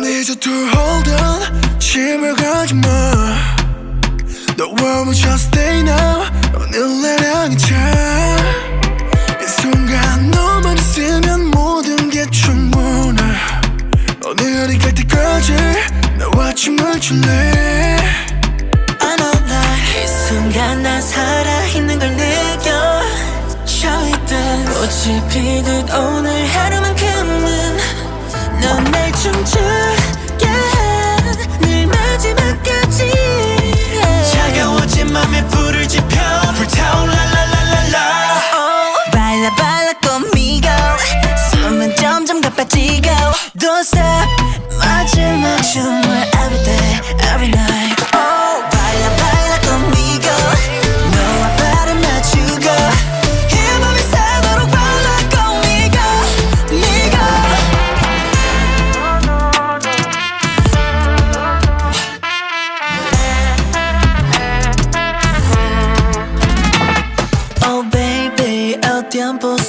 need you to hold on 침을 가지마 world will just stay now 오늘 나랑 차이 순간 너만 있으면 모든 게 충분해 오늘이 갈 때까지 나와 춤을 출래 I know that 이 순간 난 살아있는 걸 느껴 Show it dance 꽃이 피듯 오늘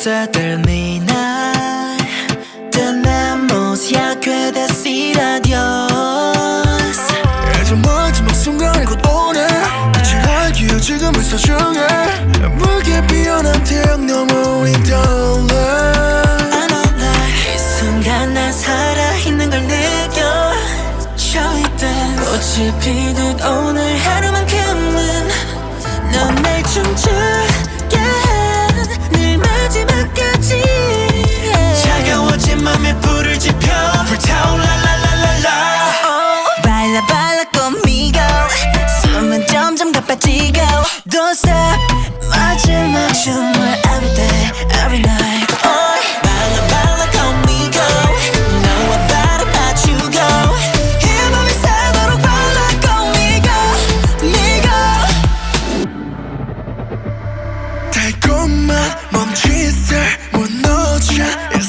se termina. Tenemos ya que decir adiós. 지금을 소중해 무게 피어난 태양 너머 우린 떠올라 I know that 이 순간 난 살아있는 걸 느껴. Dance. 꽃이 피듯 오늘 하루만큼은 넌날 춤추 것만 멈춘 살 무너져